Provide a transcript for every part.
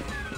Yeah.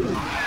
Ooh.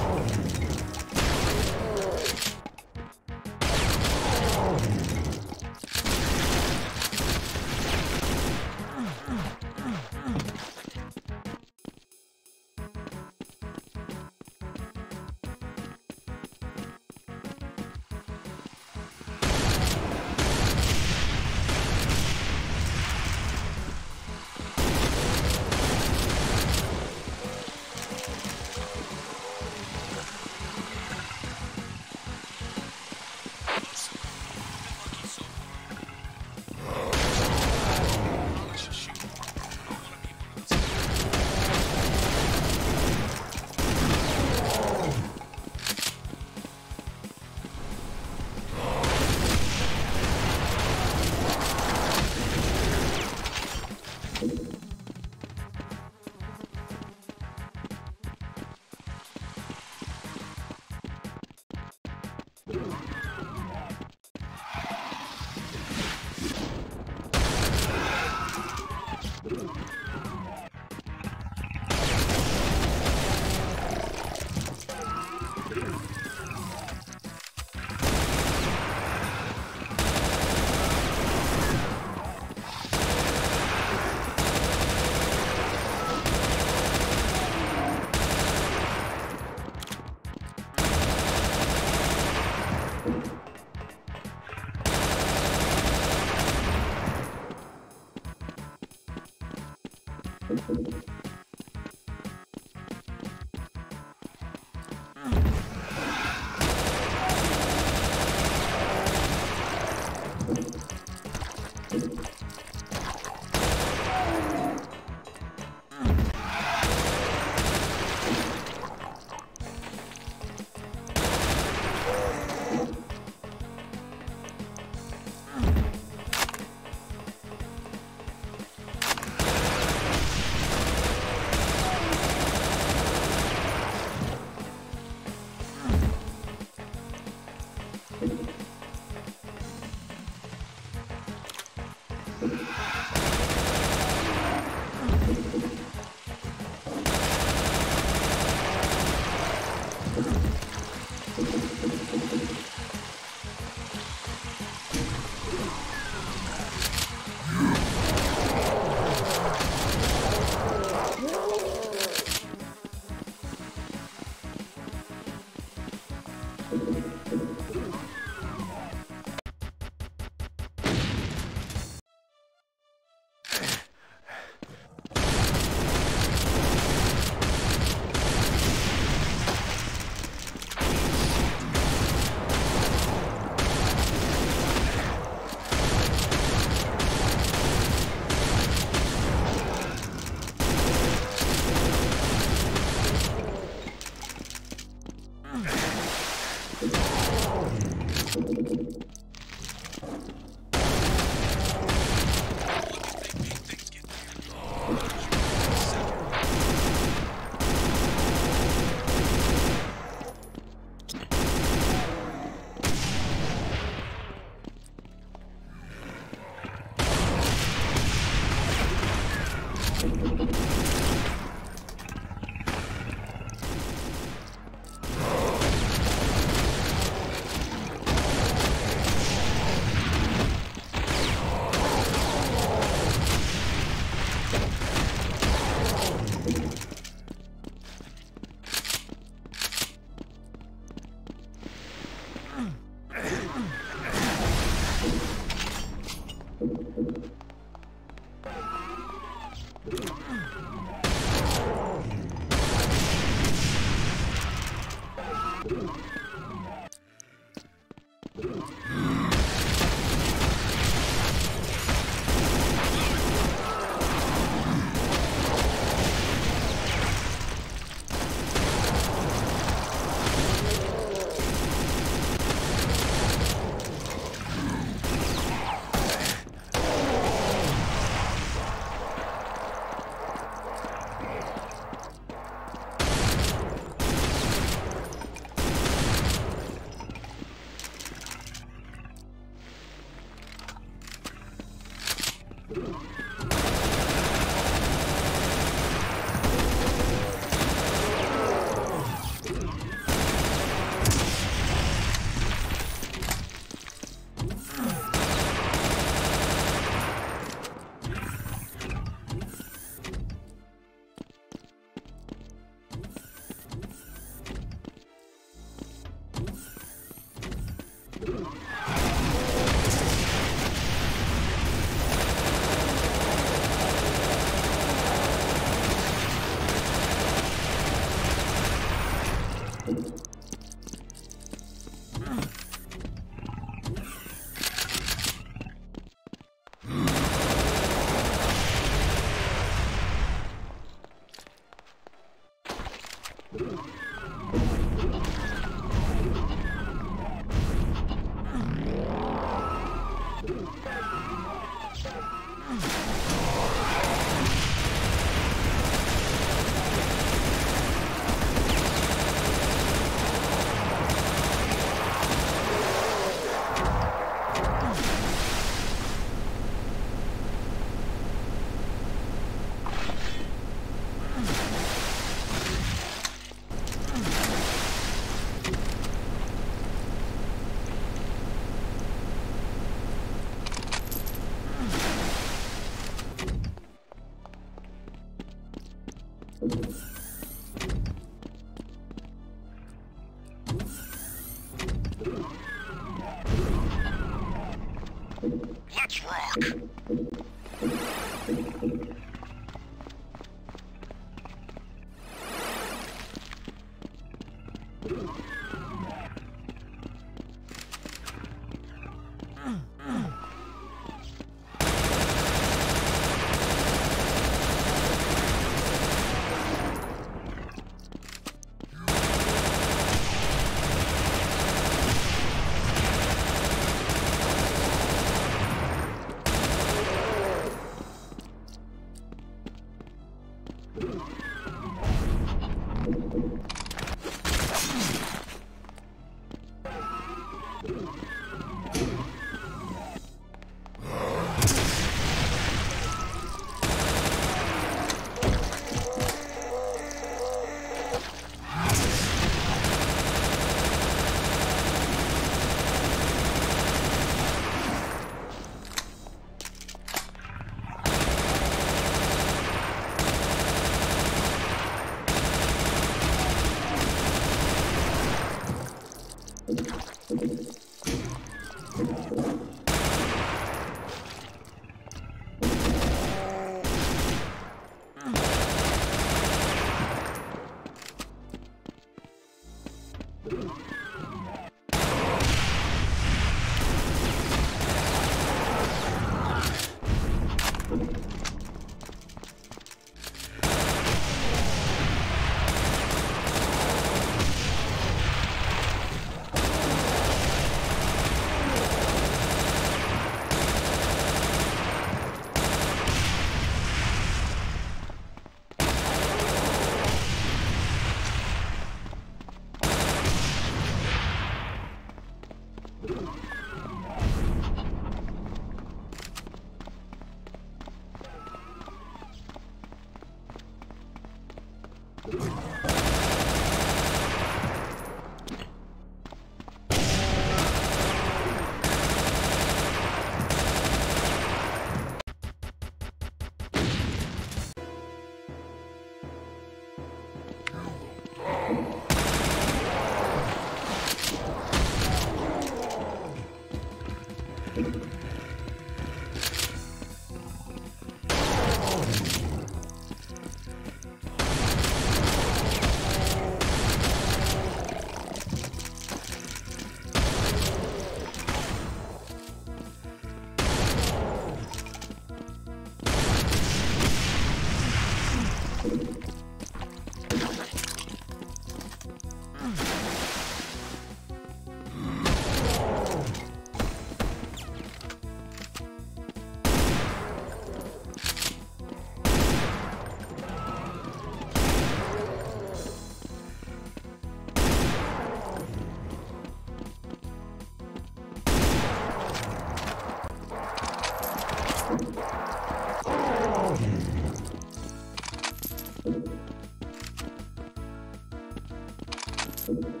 you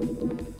You